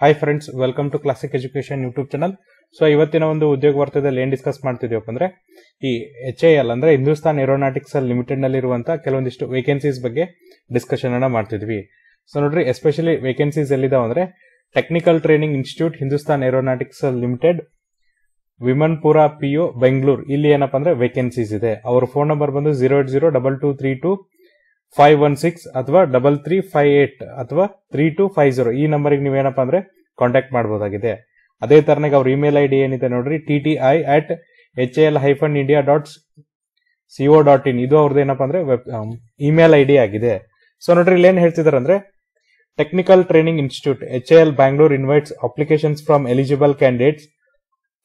Hi friends welcome to classic education YouTube channel so ಇವತ್ತಿನ ಒಂದು ಉದ್ಯೋಗ ವಾರ್ತೆದಲ್ಲಿ ಏನು ಡಿಸ್ಕಸ್ ಮಾಡ್ತಿದ್ದೀವಪ್ಪ ಅಂದ್ರೆ, ಈ ಎಚ್ ಐ ಎಲ್ ಅಂದ್ರೆ ಹಿಂದೂಸ್ತಾನ್ ಏರೋನಾಟಿಕ್ಸ್ ಲಿಮಿಟೆಡ್ನಲ್ಲಿ ಇರುವಂತಹ ಕೆಲವೊಂದಿಷ್ಟು ವೇಕೆನ್ಸೀಸ್ ಬಗ್ಗೆ ಡಿಸ್ಕಷನ್ ಅನ್ನ ಮಾಡ್ತಿದ್ವಿ. ಸೊ ನೋಡ್ರಿ ಎಸ್ಪೆಷಲಿ ವೇಕೆನ್ಸೀಸ್ ಎಲ್ಲಿದಾವ ಅಂದ್ರೆ technical training institute Hindustan Aeronautics Limited Vimanapura you Bengaluru ಇಲ್ಲಿ ಏನಪ್ಪಾ ಅಂದ್ರೆ ವೇಕೆನ್ಸೀಸ್ ಇದೆ. ಅವ್ರ ಫೋನ್ ನಂಬರ್ ಬಂದು zero eight zero double two three two five one six ಅಥವಾ ಡಬಲ್ ತ್ರೀ ಫೈವ್ ಏಟ್ ಅಥವಾ ತ್ರೀ ಟು ಫೈವ್ ಜೀರೋ ಈ ನಂಬರ್ಗೆ ನೀವೇನಪ್ಪ ಅಂದ್ರೆ ಕಾಂಟ್ಯಾಕ್ಟ್ ಮಾಡಬಹುದಾಗಿದೆ ಅದೇ ತರನಾಗಿ ಅವ್ರ ಇಮೇಲ್ ಐ ಡಿ ಏನಿದೆ ನೋಡ್ರಿ T T I at H L hyphen India dot co dot in ಇದು ಅವ್ರದ್ದು ಏನಪ್ಪಾ ಅಂದ್ರೆ ವೆಬ್ ಇಮೇಲ್ ಐ ಡಿ ಆಗಿದೆ. ಸೊ ನೋಡ್ರಿ ಇಲ್ಲಿ ಏನ್ ಹೇಳ್ತಿದಾರೆ ಅಂದ್ರೆ technical training institute H L Bangalore invites applications from eligible candidates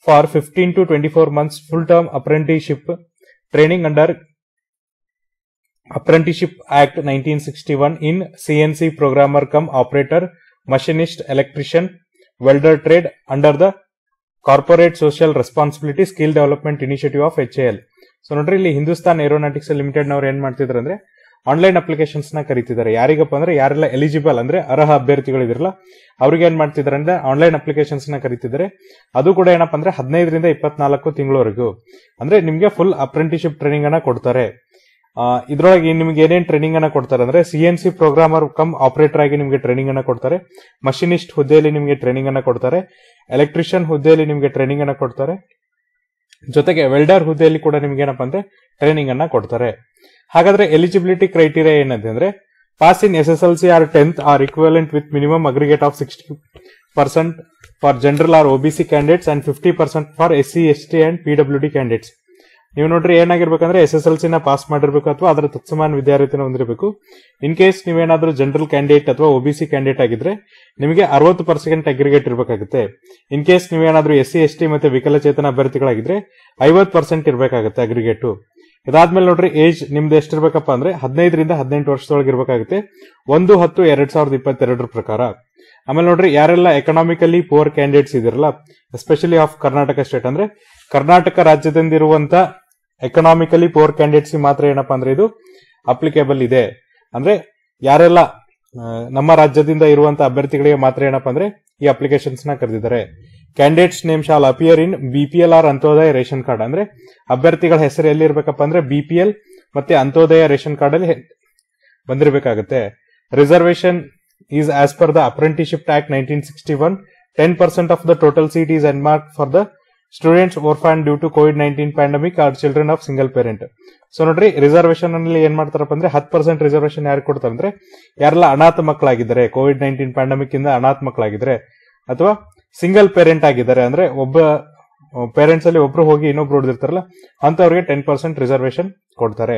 for fifteen to twenty four months full term apprenticeship training under Apprenticeship Act 1961 in CNC programmer cum operator, machinist, electrician, welder trade under the Corporate Social Responsibility Skill Development Initiative of HAL. So ನೋಡ್ರಿ, ಇಲ್ಲಿ Hindustan aeronautics limited ನವ್ರು ಏನ್ ಮಾಡ್ತಿದ್ರು ಅಂದ್ರೆ online ಅಪ್ಲಿಕೇಶನ್ಸ್ನ ಕರೀತಿದ್ದಾರೆ. ಯಾರಿಗಪ್ಪ ಅಂದ್ರೆ, ಯಾರೆಲ್ಲ eligible ಅಂದ್ರೆ, ಅರ್ಹ ಅಭ್ಯರ್ಥಿಗಳು ಇದ್ರಲ್ಲ ಅವ್ರಿಗೆ ಏನ್ ಮಾಡ್ತಿದ್ದಾರೆ ಅಂದ್ರೆ ಆನ್ಲೈನ್ ಅಪ್ಲಿಕೇಶನ್ಸ್ನ ಕರೀತಿದ್ದಾರೆ. ಅದು ಕೂಡ ಏನಪ್ಪ ಅಂದ್ರೆ, ಹದಿನೈದರಿಂದ ಇಪ್ಪತ್ನಾಲ್ಕು ತಿಂಗಳವರೆಗೂ. ಅಂದ್ರೆ, ನಿಮ್ಗೆ ಫುಲ್ ಅಪ್ರೆಂಟಿಶಿಪ್ ಟ್ರೈನಿಂಗ್ ಅನ್ನ ಕೊಡ್ತಾರೆ. ಇದ್ರೊಳಗೆ ನಿಮ್ಗೆ ಏನೇನ್ ಟ್ರೈನಿಂಗ್ ಅನ್ನ ಕೊಡ್ತಾರೆ ಅಂದ್ರೆ C N C programmer cum operator ಆಗಿ ನಿಮ್ಗೆ ಟ್ರೈನಿಂಗ್ ಅನ್ನ ಕೊಡ್ತಾರೆ. ಮಷಿನಿಸ್ಟ್ ಹುದ್ದೆಯಲ್ಲಿ ನಿಮಗೆ ಟ್ರೈನಿಂಗ್ ಅನ್ನ ಕೊಡ್ತಾರೆ. ಎಲೆಕ್ಟ್ರಿಷಿಯನ್ ಹುದ್ದೆಯಲ್ಲಿ ನಿಮಗೆ ಟ್ರೈನಿಂಗ್ ಅನ್ನ ಕೊಡ್ತಾರೆ. ಜೊತೆಗೆ ವೆಲ್ಡರ್ ಹುದ್ದೆಯಲ್ಲಿ ಕೂಡ ನಿಮ್ಗೆ ಏನಪ್ಪ ಅಂದ್ರೆ ಟ್ರೈನಿಂಗ್ ಅನ್ನ ಕೊಡ್ತಾರೆ. ಹಾಗಾದ್ರೆ ಎಲಿಜಿಬಿಲಿಟಿ ಕ್ರೈಟೀರಿಯಾ ಏನಂತೆ ಅಂದ್ರೆ pass in S S L C or tenth or equivalent with minimum aggregate of sixty percent for general or OBC candidates and fifty percent for S C S T and P W D candidates ನೀವು ನೋಡ್ರಿ ಏನಾಗಿರ್ಬೇಕಂದ್ರೆ S S L ಸಿನ pass ಮಾಡಿರ್ಬೇಕು ಅಥವಾ ಅದರ ತತ್ಸಮಾನ ವಿದ್ಯಾರ್ಥಿನ ಹೊಂದಿರಬೇಕು. ಇನ್ ಕೇಸ್ ನೀವೇನಾದ್ರೂ ಜನರಲ್ ಕ್ಯಾಂಡಿಡೇಟ್ ಅಥವಾ ಒಬಿಸಿ ಕ್ಯಾಂಡಿಡೇಟ್ ಆಗಿದ್ರೆ ನಿಮಗೆ ಅರವತ್ತು ಪರ್ಸೆಂಟ್ ಅಗ್ರಿಗೇಟ್ ಇರಬೇಕಾಗುತ್ತೆ. ಇನ್ ಕೇಸ್ ನೀವೇನಾದ್ರೂ ಎಸ್ ಸಿ ಎಸ್ ಟಿ ಮತ್ತೆ ವಿಕಲಚೇತನ ಅಭ್ಯರ್ಥಿಗಳಾಗಿದ್ರೆ ಐವತ್ ಪರ್ಸೆಂಟ್ ಇರಬೇಕಾಗುತ್ತೆ ಅಗ್ರಿಗೇಟು ಇದಾದ್ಮೇಲೆ ನೋಡ್ರಿ ಏಜ್ ನಿಮ್ದು ಎಷ್ಟಿರ್ಬೇಕಪ್ಪ ಅಂದ್ರೆ ಹದಿನೈದರಿಂದ ಹದಿನೆಂಟು ವರ್ಷದೊಳಗೆ ಇರಬೇಕಾಗುತ್ತೆ. ಒಂದು, ಹತ್ತು, ಎರಡ್ ಸಾವಿರದ ಇಪ್ಪತ್ತೆರಡರ ಪ್ರಕಾರ. ಆಮೇಲೆ ನೋಡ್ರಿ ಯಾರೆಲ್ಲ ಎಕನಾಮಿಕಲಿ ಪುವರ್ ಕ್ಯಾಂಡಿಡೇಟ್ಸ್ ಇದಿರಲ್ಲ ಎಸ್ಪೆಷಲಿ ಆಫ್ ಕರ್ನಾಟಕ ಸ್ಟೇಟ್ ಅಂದ್ರೆ ಕರ್ನಾಟಕ ರಾಜ್ಯದಿಂದ ಇರುವಂತ ಎಕನಾಮಿಕಲಿ ಪೋರ್ ಕ್ಯಾಂಡಿಡೇಟ್ಸ್ ಮಾತ್ರ ಏನಪ್ಪಾ ಅಂದ್ರೆ ಇದು ಅಪ್ಲಿಕೇಬಲ್ ಇದೆ. ಅಂದ್ರೆ ಯಾರೆಲ್ಲ ನಮ್ಮ ರಾಜ್ಯದಿಂದ ಇರುವಂತಹ ಅಭ್ಯರ್ಥಿಗಳಿಗೆ ಮಾತ್ರ ಏನಪ್ಪಾ ಅಂದ್ರೆ ಈ ಅಪ್ಲಿಕೇಶನ್ಸ್ನ ಕರೆದಿದ್ದಾರೆ. Candidates name shall appear in BPL or Antyodaya ration card ಅಂದ್ರೆ ಅಭ್ಯರ್ಥಿಗಳ ಹೆಸರು ಎಲ್ಲಿ ಇರ್ಬೇಕಪ್ಪ ಅಂದ್ರೆ ಬಿಪಿಎಲ್ ಮತ್ತೆ ಅಂತ್ಯೋದಯ ರೇಷನ್ ಕಾರ್ಡ್ ಅಲ್ಲಿ ಬಂದಿರಬೇಕಾಗುತ್ತೆ. Reservation is as per the apprenticeship act nineteen sixty one ten percent of the total seat is unmark for the students orphan due to COVID nineteen pandemic or children of single parent so ನೋಡ್ರಿ reservation ಅಲ್ಲಿ ಏನ್ ಮಾಡ್ತಾರಪ್ಪ ಅಂದ್ರೆ ಹತ್ತು percent reservation ಯಾರು ಕೊಡ್ತಾರೆ ಅಂದ್ರೆ ಯಾರೆಲ್ಲ ಅನಾಥ ಮಕ್ಕಳಾಗಿದ್ದಾರೆ ಕೋವಿಡ್ ನೈನ್ಟೀನ್ ಪ್ಯಾಂಡಮಿಕ್ ಇಂದ ಅನಾಥ ಮಕ್ಕಳಾಗಿದ್ದಾರೆ ಅಥವಾ ಸಿಂಗಲ್ ಪೇರೆಂಟ್ ಆಗಿದ್ದಾರೆ ಅಂದ್ರೆ ಒಬ್ಬ ಪೇರೆಂಟ್ಸ್ ಅಲ್ಲಿ ಒಬ್ರು ಹೋಗಿ ಇನ್ನೊಬ್ರು ಹೊಡೆದಿರ್ತಾರಲ್ಲ ಅಂತವ್ರಿಗೆ ಟೆನ್ ಪರ್ಸೆಂಟ್ ರಿಸರ್ವೇಶನ್ ಕೊಡ್ತಾರೆ.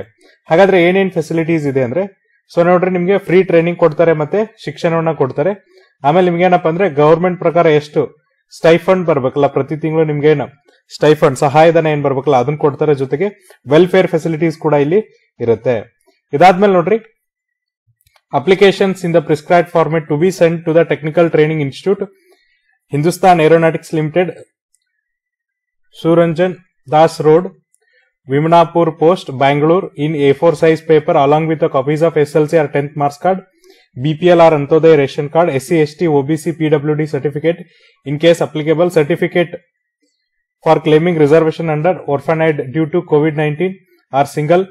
ಹಾಗಾದ್ರೆ ಏನೇನ್ ಫೆಸಿಲಿಟೀಸ್ ಇದೆ ಅಂದ್ರೆ ಸೊ ನೋಡ್ರಿ, ನಿಮ್ಗೆ ಫ್ರೀ ಟ್ರೈನಿಂಗ್ ಕೊಡ್ತಾರೆ ಮತ್ತೆ ಶಿಕ್ಷಣವನ್ನ ಕೊಡ್ತಾರೆ. ಆಮೇಲೆ ನಿಮ್ಗೆ ಏನಪ್ಪಾ ಅಂದ್ರೆ ಗವರ್ಮೆಂಟ್ ಪ್ರಕಾರ ಎಷ್ಟು ಸ್ಟೈಫಂಡ್ ಬರ್ಬೇಕಲ್ಲ, ಪ್ರತಿ ತಿಂಗಳು ನಿಮ್ಗೆ ಸ್ಟೈಫಂಡ್, ಸಹಾಯಧನ ಏನ್ ಬರ್ಬೇಕಲ್ಲ ಅದನ್ನ ಕೊಡ್ತಾರೆ ಜೊತೆಗೆ ವೆಲ್ಫೇರ್ ಫೆಸಿಲಿಟೀಸ್ ಕೂಡ ಇಲ್ಲಿ ಇರುತ್ತೆ. ಇದಾದ್ಮೇಲೆ ನೋಡ್ರಿ applications in the prescribe format to be send to the technical training institute Hindustan Aeronautics Limited Suranjan Das road Vimanapura post Bangalore in A four size paper along with copies of S L C or tenth marks card BPL card Antodaya ration card, SC, ST, OBC, D certificate in case applicable certificate for claiming reservation under orphanage due to COVID-19 or single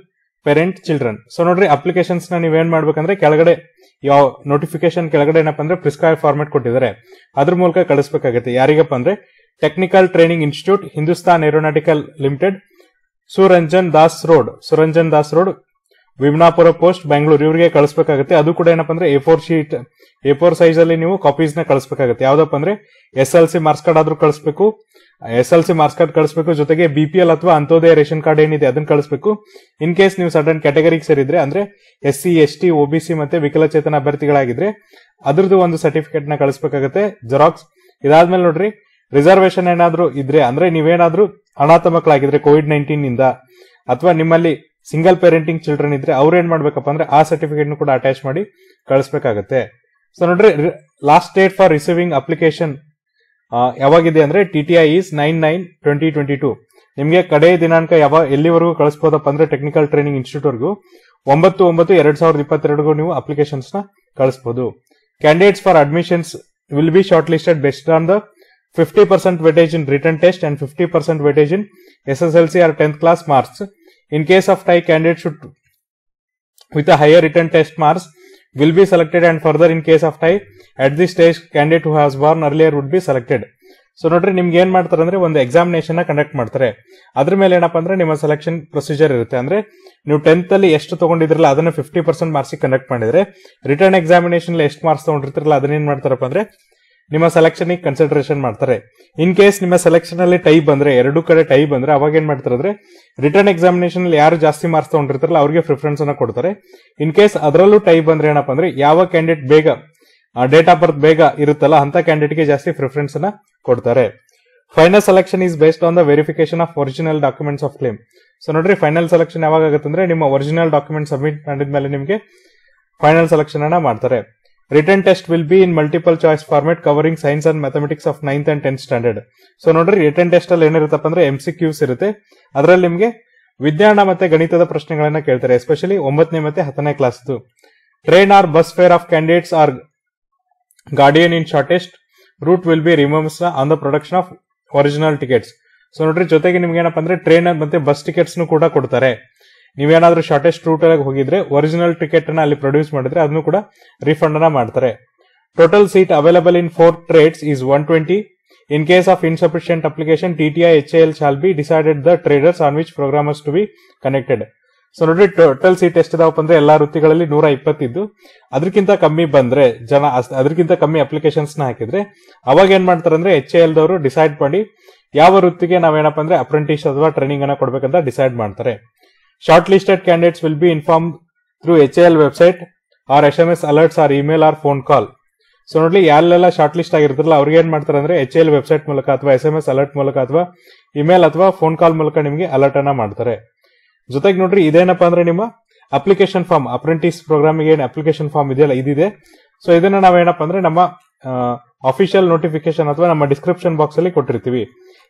parent children so ನೋಡ್ರಿ ಅಪ್ಲಿಕೇಶನ್ಸ್ನ ನೀವೇನ್ ಮಾಡ್ಬೇಕಂದ್ರೆ ಕೆಳಗಡೆ ಯಾವ notification ಕೆಳಗಡೆ ಏನಪ್ಪ ಅಂದ್ರೆ prescribe format ಕೊಟ್ಟಿದ್ದಾರೆ. ಅದ್ರ ಮೂಲಕ ಕಳಿಸಬೇಕಾಗುತ್ತೆ. ಯಾರಿಗಪ್ಪ ಅಂದ್ರೆ technical training institute Hindustan Aeronautical Limited Suranjan Das road Suranjan Das road Vimanapura post Bengaluru, ಇವರಿಗೆ ಕಳಿಸಬೇಕಾಗುತ್ತೆ. ಅದು ಕೂಡ ಏನಪ್ಪ ಅಂದ್ರೆ A four sheet A four size ಅಲ್ಲಿ ನೀವು ಕಾಪೀಸ್ನ ಕಳಿಸಬೇಕಾಗುತ್ತೆ. ಯಾವ್ದಪ್ಪ ಅಂದ್ರೆ S L C marks card ಆದ್ರೂ ಕಳಿಸಬೇಕು. S L C marks card ಕಳಿಸಬೇಕು. ಜೊತೆಗೆ ಬಿಪಿಎಲ್ ಅಥವಾ ಅಂತೋದಯ ರೇಷನ್ ಕಾರ್ಡ್ ಏನಿದೆ ಅದನ್ನ ಕಳಿಸಬೇಕು. ಇನ್ ಕೇಸ್ ನೀವು ಸಡನ್ ಕ್ಯಾಟಗರಿಗೆ ಸೇರಿದ್ರೆ, ಅಂದ್ರೆ S C S T OBC ಮತ್ತೆ ವಿಕಲಚೇತನ ಅಭ್ಯರ್ಥಿಗಳಾಗಿದ್ರೆ, ಅದ್ರದ್ದು ಒಂದು ಸರ್ಟಿಫಿಕೇಟ್ನ ಕಳಿಸಬೇಕಾಗುತ್ತೆ. ಜೆರಾಕ್ಸ್ ಇದಾದ್ಮೇಲೆ ನೋಡ್ರಿ ರಿಸರ್ವೇಶನ್ ಏನಾದ್ರೂ ಇದ್ರೆ, ಅಂದ್ರೆ ನೀವೇನಾದ್ರೂ ಅನಾಥ ಮಕ್ಕಳಾಗಿದ್ರೆ ಕೋವಿಡ್ ನೈನ್ಟೀನ್ ಇಂದ ಅಥವಾ ನಿಮ್ಮಲ್ಲಿ ಸಿಂಗಲ್ ಪೇರೆಂಟಿಂಗ್ ಚಿಲ್ಡ್ರನ್ ಇದ್ರೆ ಅವ್ರು ಏನ್ ಮಾಡ್ಬೇಕಪ್ಪ ಅಂದ್ರೆ ಆ ಸರ್ಟಿಫಿಕೇಟ್ ಕೂಡ ಅಟ್ಯಾಚ್ ಮಾಡಿ ಕಳಿಸ್ಬೇಕಾಗತ್ತೆ. ಸೊ ನೋಡ್ರಿ last date for receiving application ಯಾವಾಗಿದೆ ಅಂದ್ರೆ T T I is nine nine twenty twenty two ನಿಮಗೆ ಕಡೆ ದಿನಾಂಕ ಯಾವ, ಎಲ್ಲಿವರೆಗೂ ಕಳಿಸಬಹುದಪ್ಪ ಅಂದ್ರೆ ಟೆಕ್ನಿಕಲ್ ಟ್ರೈನಿಂಗ್ ಇನ್ಸ್ಟಿಟ್ಯೂಟ್ ವರೆಗೂ ಒಂಬತ್ತು ಒಂಬತ್ತು ಎರಡ್ ಸಾವಿರದ ಇಪ್ಪತ್ತೆರಡುಗೂ ನೀವು ಅಪ್ಲಿಕೇಶನ್ಸ್ನ ಕಳಿಸಬಹುದು candidates for admissions will be shortlisted based on the 50% weightage in written test and 50% weightage in SSLC or 10th class marks. In case of tie, candidate should with a higher written test marks will be selected and further in case of tie at this stage candidate who has born earlier would be selected. So ನೋಡ್ರಿ ನಿಮ್ಗೆ ಏನ್ ಮಾಡ್ತಾರೆ ಅಂದ್ರೆ ಒಂದು examination conduct ಮಾಡ್ತಾರೆ ಅದ್ರ ಮೇಲೆ ಏನಪ್ಪಾ ಅಂದ್ರೆ ನಿಮ್ಮ ಸೆಲೆಕ್ಷನ್ ಪ್ರೊಸೀಜರ್ ಇರುತ್ತೆ ಅಂದ್ರೆ ನೀವು ಟೆಂತ್ ಅಲ್ಲಿ ಎಷ್ಟು ತಗೊಂಡಿದ್ರಲ್ಲ ಅದನ್ನ ಫಿಫ್ಟಿ ಪರ್ಸೆಂಟ್ ಮಾರ್ಕ್ಸ್ ಕಂಡಕ್ಟ್ ಮಾಡಿದ್ರೆ ರಿಟರ್ನ್ ಎಕ್ಸಾಮಿನೇಷನ್ ಎಷ್ಟು ಮಾರ್ಕ್ಸ್ ತಗೊಂಡಿರ್ತಿರಲ್ಲ ಅದನ್ನ ಏನ್ ಮಾಡ್ತಾರಪ್ಪ ಅಂದ್ರೆ ನಿಮ್ಮ ಸೆಲೆಕ್ಷನ್ ಕನ್ಸಿಡರೇಷನ್ ಮಾಡ್ತಾರೆ. ಇನ್ ಕೇಸ್ ನಿಮ್ಮ ಸೆಲೆಕ್ಷನ್ ಅಲ್ಲಿ ಟೈ ಬಂದ್ರೆ, ಎರಡು ಕಡೆ ಟೈ ಬಂದ್ರೆ, ಅವಾಗ ಏನ್ ಮಾಡ್ತಾರೆ ಅಂದ್ರೆ ರಿಟರ್ನ್ ಎಕ್ಸಾಮಿನೇಷನ್ ಅಲ್ಲಿ ಯಾರು ಜಾಸ್ತಿ ಮಾರ್ಕ್ಸ್ ತಗೊಂಡಿರ್ತಾರಲ್ಲ, ಅವ್ರಿಗೆ ಪ್ರಿಫರೆನ್ಸ್ ಅನ್ನ ಕೊಡ್ತಾರೆ. ಇನ್ ಕೇಸ್ ಅದರಲ್ಲೂ ಟೈ ಬಂದ್ರೆ ಏನಪ್ಪಾ ಅಂದ್ರೆ, ಯಾವ ಕ್ಯಾಂಡಿಡೇಟ್ ಬೇಗ ಡೇಟ್ ಆಫ್ ಬರ್ತ್ ಬೇಗ ಇರುತ್ತಲ್ಲ, ಅಂತ ಕ್ಯಾಂಡಿಡೇಟ್ಗೆ ಜಾಸ್ತಿ ಪ್ರಿಫರೆನ್ಸ್ ಅನ್ನ ಕೊಡ್ತಾರೆ. Final selection is based on the verification of original documents of claim so ನೋಡ್ರಿ ಫೈನಲ್ ಸೆಲೆಕ್ಷನ್ ಯಾವಾಗ ಆಗುತ್ತೆ ಅಂದ್ರೆ, ನಿಮ್ಮ ಒರಿಜಿನಲ್ ಡಾಕ್ಯುಮೆಂಟ್ ಸಬ್ಮಿಟ್ ಮಾಡಿದ್ಮೇಲೆ ನಿಮಗೆ ಫೈನಲ್ ಸೆಲೆಕ್ಷನ್ ಅನ್ನ ಮಾಡ್ತಾರೆ. Written test will be in multiple choice format covering science and mathematics of ninth and tenth standard so ನೋಡ್ರಿ ರಿಟರ್ನ್ ಟೆಸ್ಟ್ ಅಲ್ಲಿ ಏನಿರುತ್ತಪ್ಪ ಅಂದ್ರೆ ಎಂ ಸಿ ಕ್ಯೂಸ್ ಇರುತ್ತೆ. ಅದರಲ್ಲಿ ನಿಮಗೆ ವಿಜ್ಞಾನ ಮತ್ತೆ ಗಣಿತದ ಪ್ರಶ್ನೆಗಳನ್ನ ಕೇಳ್ತಾರೆ ಎಸ್ಪೆಷಲಿ ಒಂಬತ್ತನೇ ಮತ್ತೆ ಹತ್ತನೇ class train or bus fare of candidates or guardian in shortest route will be reimbursed on the production of original tickets so ನೋಡ್ರಿ, ಜೊತೆಗೆ ನಿಮ್ಗೆ ಏನಪ್ಪ ಅಂದ್ರೆ ಟ್ರೈನ್ ಮತ್ತೆ ಬಸ್ ಟಿಕೆಟ್ಸ್ ಕೂಡ ಕೊಡ್ತಾರೆ. ನೀವೇನಾದ್ರೂ ಶಾರ್ಟೆಸ್ಟ್ ರೂಟ್ ಅಲ್ಲಿ ಹೋಗಿದ್ರೆ ಒರಿಜಿನಲ್ ಟಿಕೆಟ್ ಅನ್ನ ಅಲ್ಲಿ ಪ್ರೊಡ್ಯೂಸ್ ಮಾಡಿದ್ರೆ ಅದನ್ನು ಕೂಡ ರಿಫಂಡ್ ಅನ್ನ ಮಾಡ್ತಾರೆ. Total seat available in four trades is one twenty in case of insufficient application TTI H L shall be decided the traders on which programmers to be connected so ನೋಡ್ರಿ total seat ಎಷ್ಟಿದಾವಪ್ಪ ಅಂದ್ರೆ ಎಲ್ಲಾ ವೃತ್ತಿಗಳಲ್ಲಿ ನೂರ ಇಪ್ಪತ್ತಿದ್ದು ಅದಕ್ಕಿಂತ ಕಮ್ಮಿ ಬಂದ್ರೆ ಜನ ಅದಕ್ಕಿಂತ ಕಮ್ಮಿ ಅಪ್ಲಿಕೇಶನ್ಸ್ನ ಹಾಕಿದ್ರೆ ಅವಾಗ ಏನ್ ಮಾಡ್ತಾರೆ ಅಂದ್ರೆ ಎಚ್ ಎಲ್ ದವರು ಡಿಸೈಡ್ ಮಾಡಿ ಯಾವ ವೃತ್ತಿಗೆ ನಾವೇನಪ್ಪ ಅಂದ್ರೆ ಅಪ್ರೆಂಟಿಸ್ ಅಥವಾ ಟ್ರೈನಿಂಗ್ ಅನ್ನ ಕೊಡ್ಬೇಕಂತ ಡಿಸೈಡ್ ಮಾಡ್ತಾರೆ. Shortlisted candidates will be through HAL website or S M S alerts or email or phone call so ನೋಡ್ಲಿ ಯಾರೆಲ್ಲ ಶಾರ್ಟ್ ಲಿಸ್ಟ್ ಆಗಿರ್ತಾರಲ್ಲ, ಅವ್ರಿಗೆ ಏನ್ ಮಾಡ್ತಾರೆ ಅಂದ್ರೆ ಎಚ್ ಎಲ್ ವೆಬ್ಸೈಟ್ ಮೂಲಕ ಅಥವಾ ಎಸ್ ಎಂ ಎಸ್ ಅಲರ್ಟ್ ಮೂಲಕ ಅಥವಾ ಇಮೇಲ್ ಅಥವಾ ಫೋನ್ ಕಾಲ್ ಮೂಲಕ ನಿಮಗೆ ಅಲರ್ಟ್ ಅನ್ನ ಮಾಡ್ತಾರೆ. ಜೊತೆಗೆ ನೋಡ್ರಿ, ಇದೇನಪ್ಪ ಅಂದ್ರೆ ನಿಮ್ಮ ಅಪ್ಲಿಕೇಶನ್ ಫಾರ್ಮ್ ಅಪ್ರೆಂಟಿಸ್ ಪ್ರೋಗ್ರಾಮಿಗೆ ಏನು ಅಪ್ಲಿಕೇಶನ್ ಫಾರ್ಮ್ ಇದೆಯಲ್ಲ, ಇದಿದೆ. ಸೊ ಇದನ್ನ ನಾವೇನಪ್ಪ ಅಂದ್ರೆ ನಮ್ಮ ಅಫಿಷಿಯಲ್ ನೋಟಿಫಿಕೇಶನ್ ಅಥವಾ ನಮ್ಮ ಡಿಸ್ಕ್ರಿಪ್ಷನ್ ಬಾಕ್ಸ್ ಅಲ್ಲಿ ಕೊಟ್ಟಿರ್ತೀವಿ.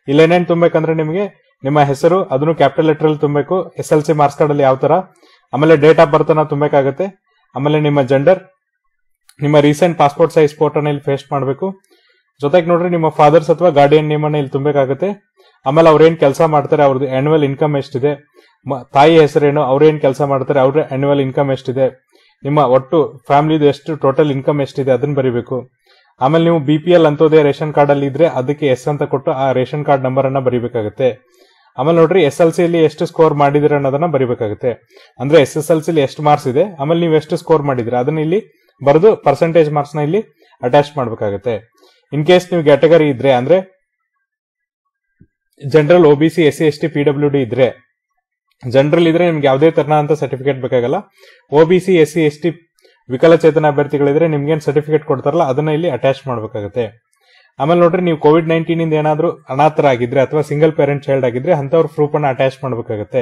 ಇಲ್ಲೇನೇನ್ ತುಂಬಬೇಕಂದ್ರೆ ನಿಮಗೆ ನಿಮ್ಮ ಹೆಸರು, ಅದನ್ನು ಕ್ಯಾಪಿಟಲ್ ಲೆಟರ್ ಅಲ್ಲಿ ತುಂಬಬೇಕು. S L C marks card ಅಲ್ಲಿ ಯಾವ ತರ? ಆಮೇಲೆ ಡೇಟ್ ಆಫ್ ಬರ್ತ್ ಅನ್ನ ತುಂಬಬೇಕಾಗುತ್ತೆ. ಆಮೇಲೆ ನಿಮ್ಮ ಜೆಂಡರ್ ನಿಮ್ಮ ರೀಸೆಂಟ್ ಪಾಸ್ಪೋರ್ಟ್ ಸೈಜ್ ಫೋಟೋನ ಇಲ್ಲಿ ಪೇಸ್ಟ್ ಮಾಡಬೇಕು. ಜೊತೆಗೆ ನೋಡ್ರಿ, ನಿಮ್ಮ ಫಾದರ್ಸ್ ಅಥವಾ ಗಾರ್ಡಿಯನ್ ನೇಮ್ ಅನ್ನ ಇಲ್ಲಿ ತುಂಬಬೇಕಾಗುತ್ತೆ. ಆಮೇಲೆ ಅವ್ರೇನ್ ಕೆಲಸ ಮಾಡ್ತಾರೆ ಅವ್ರದ್ದು ಆನ್ಯುವಲ್ ಇನ್ಕಮ್ ಎಷ್ಟಿದೆ ತಾಯಿ ಹೆಸರೇನು ಅವ್ರೇನ್ ಕೆಲಸ ಮಾಡ್ತಾರೆ ಅವ್ರ ಆನ್ಯುವಲ್ ಇನ್ಕಮ್ ಎಷ್ಟಿದೆ, ನಿಮ್ಮ ಒಟ್ಟು ಫ್ಯಾಮಿಲಿದು ಎಷ್ಟು ಟೋಟಲ್ ಇನ್ಕಮ್ ಎಷ್ಟಿದೆ ಅದನ್ನ ಬರಿಬೇಕು. ಆಮೇಲೆ ನೀವು B P L Antyodaya ration card ಅಲ್ಲಿ ಇದ್ರೆ ಅದಕ್ಕೆ ಎಸ್ ಅಂತ ಕೊಟ್ಟು ಆ ರೇಷನ್ ಕಾರ್ಡ್ ನಂಬರ್ ಅನ್ನ ಬರಿಬೇಕಾಗುತ್ತೆ. ಆಮೇಲೆ ನೋಡ್ರಿ ಎಸ್ ಎಲ್ ಸಿ ಎಷ್ಟು ಸ್ಕೋರ್ ಮಾಡಿದಿರ ಅನ್ನೋದನ್ನ ಬರಿಬೇಕಾಗುತ್ತೆ. ಅಂದ್ರೆ ಎಸ್ ಎಸ್ ಎಲ್ ಸಿ ಎಷ್ಟು ಮಾರ್ಕ್ಸ್ ಇದೆ, ಆಮೇಲೆ ನೀವು ಎಷ್ಟು ಸ್ಕೋರ್ ಮಾಡಿದ್ರೆ, ಅದನ್ನ ಇಲ್ಲಿ ಬರೆದು ಪರ್ಸೆಂಟೇಜ್ ಮಾರ್ಕ್ಸ್ನ ಇಲ್ಲಿ ಅಟ್ಯಾಚ್ ಮಾಡಬೇಕಾಗುತ್ತೆ. ಇನ್ ಕೇಸ್ ನೀವು ಕ್ಯಾಟಗರಿ ಇದ್ರೆ, ಅಂದ್ರೆ general O B C S C S T P W D ಇದ್ರೆ ಜನರಲ್ ಇದ್ರೆ ನಿಮ್ಗೆ ಯಾವುದೇ ತರನಾದಂತ ಸರ್ಟಿಫಿಕೇಟ್ ಬೇಕಾಗಲ್ಲ. O B C S C S T ವಿಕಲಚೇತನ ಅಭ್ಯರ್ಥಿಗಳಿದ್ರೆ ನಿಮ್ಗೆ ಸರ್ಟಿಫಿಕೇಟ್ ಕೊಡ್ತಾರಲ್ಲ, ಅದನ್ನ ಇಲ್ಲಿ ಅಟ್ಯಾಚ್ ಮಾಡಬೇಕಾಗುತ್ತೆ. ಆಮೇಲೆ ನೋಡ್ರಿ ನೀವು ಕೋವಿಡ್ ನೈನ್ಟೀನ್ ಇಂದ ಏನಾದ್ರೂ ಅನಾಥರಾಗಿದ್ರೆ ಅಥವಾ ಸಿಂಗಲ್ ಪೇರೆಂಟ್ ಚೈಲ್ಡ್ ಆಗಿದ್ರೆ ಅಂತವ್ರ ಪ್ರೂಫ್ ಅನ್ನ ಅಟ್ಯಾಚ್ ಮಾಡಬೇಕಾಗುತ್ತೆ.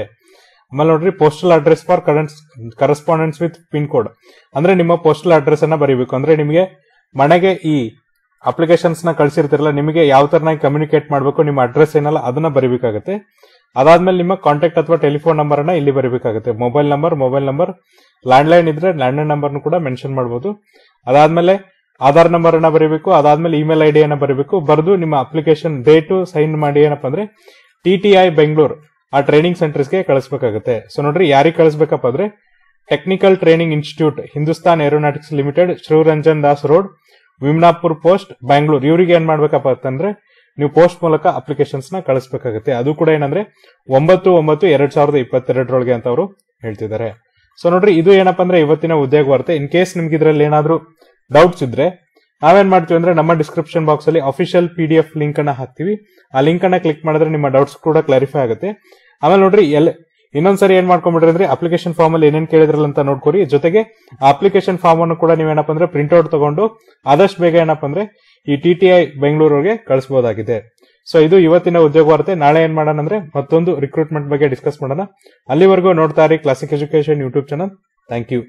ಆಮೇಲೆ ನೋಡ್ರಿ postal address for correspondence with pin code ಅಂದ್ರೆ ನಿಮ್ಮ ಪೋಸ್ಟಲ್ ಅಡ್ರೆಸ್ ಅನ್ನ ಬರೀಬೇಕು. ಅಂದ್ರೆ ನಿಮಗೆ ಮನೆಗೆ ಈ ಅಪ್ಲಿಕೇಶನ್ಸ್ನ ಕಳಿಸಿರ್ತಿರಲ್ಲ, ನಿಮಗೆ ಯಾವ ತರನಾಗಿ ಕಮ್ಯುನಿಕೇಟ್ ಮಾಡಬೇಕು, ನಿಮ್ಮ ಅಡ್ರೆಸ್ ಏನಲ್ಲ ಅದನ್ನ ಬರೀಬೇಕಾಗುತ್ತೆ. ಅದಾದ್ಮೇಲೆ ನಿಮ್ಮ ಕಾಂಟ್ಯಾಕ್ಟ್ ಅಥವಾ ಟೆಲಿಫೋನ್ ನಂಬರ್ ಅನ್ನ ಇಲ್ಲಿ ಬರೀಬೇಕಾಗುತ್ತೆ. Mobile number mobile number landline ಇದ್ರೆ ಲ್ಯಾಂಡ್ಲೈನ್ ನಂಬರ್ನು ಕೂಡ ಮೆನ್ಷನ್ ಮಾಡಬಹುದು ಅದಾದ್ಮೇಲೆ ಆಧಾರ್ ನಂಬರ್ ಅನ್ನ ಬರೀಬೇಕು, ಅದಾದ್ಮೇಲೆ ಇಮೇಲ್ ಐಡಿ ಅನ್ನ ಬರೀಬೇಕು, ಬರೆದು ನಿಮ್ಮ ಅಪ್ಲಿಕೇಶನ್ ಡೇಟು ಸೈನ್ ಮಾಡಿ ಏನಪ್ಪ ಅಂದ್ರೆ ಟಿ ಟಿ ಐ ಬೆಂಗಳೂರು ಆ ಟ್ರೈನಿಂಗ್ ಸೆಂಟರ್ಸ್ಗೆ ಕಳಿಸ್ಬೇಕಾಗುತ್ತೆ. ಸೊ ನೋಡ್ರಿ, ಯಾರಿಗೆ ಕಳಿಸ್ಬೇಕಪ್ಪ ಅಂದ್ರೆ technical training institute Hindustan aeronautics limited Shriranjan Das road Vimanapur post Bangalore ಇವರಿಗೆ ಏನ್ ಮಾಡ್ಬೇಕಪ್ಪ ಅಂತಂದ್ರೆ ನೀವು ಪೋಸ್ಟ್ ಮೂಲಕ ಅಪ್ಲಿಕೇಶನ್ಸ್ನ ಕಳಿಸಬೇಕಾಗುತ್ತೆ. ಅದು ಕೂಡ ಏನಂದ್ರೆ ಒಂಬತ್ತು ಒಂಬತ್ತು ಎರಡ್ ಸಾವಿರದ ಇಪ್ಪತ್ತೆರಡರೊಳಗೆ ಅಂತ ಅವರು ಹೇಳ್ತಿದ್ದಾರೆ. ಸೊ ನೋಡ್ರಿ, ಇದು ಏನಪ್ಪ ಅಂದ್ರೆ ಇವತ್ತಿನ ಉದ್ಯೋಗ ವಾರ್ತೆ. ಇನ್ ಕೇಸ್ ನಿಮ್ಗೆ ಇದ್ರಲ್ಲಿ ಏನಾದ್ರೂ ಡೌಟ್ಸ್ ಇದ್ರೆ ನಾವೇನ್ ಮಾಡ್ತೀವಿ ಅಂದ್ರೆ ನಮ್ಮ ಡಿಸ್ಕ್ರಿಪ್ಷನ್ ಬಾಕ್ಸ್ ಅಲ್ಲಿ official P D F link ಅನ್ನ ಹಾಕ್ತಿವಿ. ಆ ಲಿಂಕ್ ಅನ್ನ ಕ್ಲಿಕ್ ಮಾಡಿದ್ರೆ ನಿಮ್ಮ ಡೌಟ್ಸ್ ಕೂಡ ಕ್ಲಾರಿಫೈ ಆಗುತ್ತೆ. ಆಮೇಲೆ ನೋಡ್ರಿ, ಎಲ್ ಇನ್ನೊಂದ್ಸರಿ ಏನ್ ಮಾಡ್ಕೊಂಡ್ಬಿಟ್ರಿ ಅಂದ್ರೆ ಅಪ್ಲಿಕೇಶನ್ ಫಾರ್ಮ್ ಅಲ್ಲಿ ಏನೇನ್ ಕೇಳಿದ್ರಲ್ಲ ಅಂತ ನೋಡ್ಕೊರಿ. ಜೊತೆಗೆ ಅಪ್ಲಿಕೇಶನ್ ಫಾರ್ಮ್ ಅನ್ನು ಕೂಡ ನೀವೇನಪ್ಪ ಅಂದ್ರೆ ಪ್ರಿಂಟ್ ಔಟ್ ತಗೊಂಡು ಆದಷ್ಟು ಬೇಗ ಏನಪ್ಪ ಅಂದ್ರೆ ಈ ಟಿ ಟಿ ಐ ಬೆಂಗಳೂರಿಗೆ ಕಳಿಸಬಹುದಾಗಿದೆ ಸೊ ಇದು ಇವತ್ತಿನ ಉದ್ಯೋಗ ವಾರ್ತೆ. ನಾಳೆ ಏನ್ ಮಾಡೋಣ ಅಂದ್ರೆ ಮತ್ತೊಂದು ರಿಕ್ರೂಟ್ಮೆಂಟ್ ಬಗ್ಗೆ ಡಿಸ್ಕಸ್ ಮಾಡೋಣ. ಅಲ್ಲಿವರೆಗೂ ನೋಡ್ತಾ ಇರಿ Classic Education YouTube channel thank you